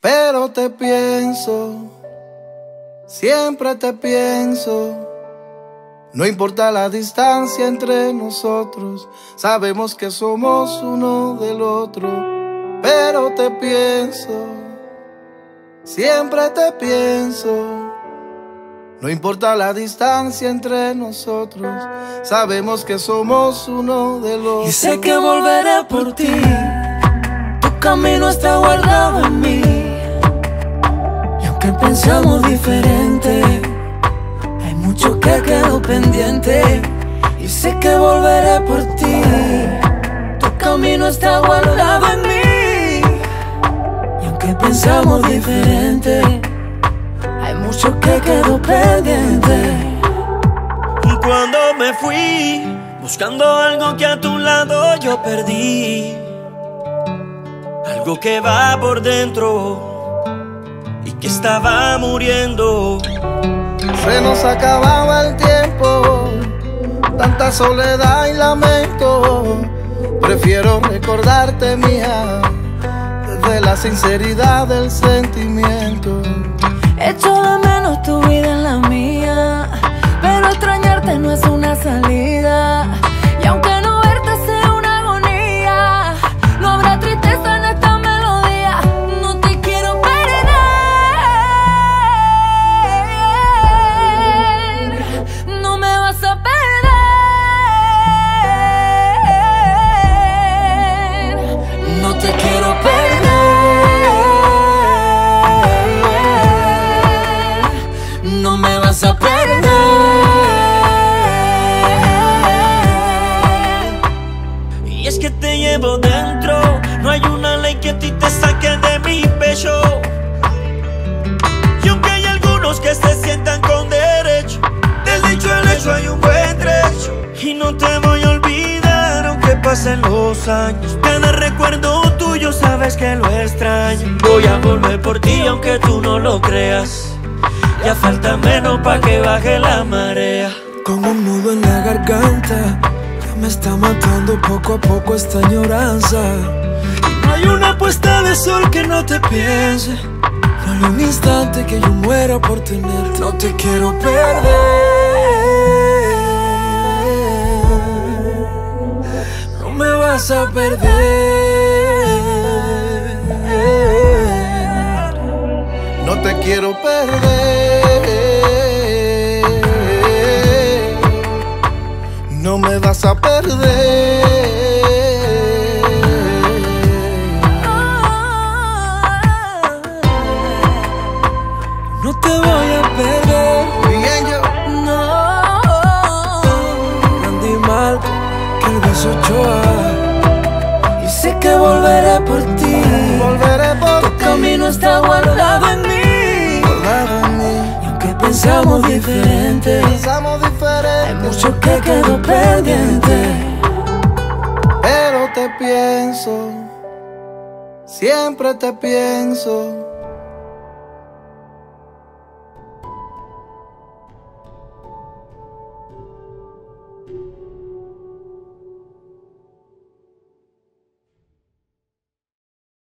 Pero te pienso, siempre te pienso. No importa la distancia entre nosotros, sabemos que somos uno del otro. Pero te pienso, siempre te pienso. No importa la distancia entre nosotros, sabemos que somos uno del otro. Y sé que volveré por ti, tu camino está guardado en mí pensamos diferente. Hay mucho que quedó pendiente y sé que volveré por ti. Tu camino está guardado en mí. Y aunque pensamos diferente, hay mucho que quedó pendiente. Y cuando me fui, buscando algo que a tu lado yo perdí. Algo que va por dentro que estaba muriendo. Se nos acababa el tiempo, tanta soledad y lamento. Prefiero recordarte mía, desde la sinceridad del sentimiento. Pasen los años. Cada recuerdo tuyo sabes que lo extraño. Voy a volver por ti aunque tú no lo creas. Ya falta menos pa' que baje la marea. Como un nudo en la garganta Ya me está matando poco a poco esta añoranza. No hay una puesta de sol que no te piense. No hay un instante que yo muera por tener No te quiero perder vas a perder. No te quiero perder. No me vas a perder. No te voy a perder. Bien yo. No. Andy mal que el beso Ochoa que volveré por ti. Volveré por tu camino está guardado en mí. Guardado en mí. Y aunque pensamos diferente, pensamos diferente. Hay mucho que quedó pendiente. Pero te pienso, siempre te pienso.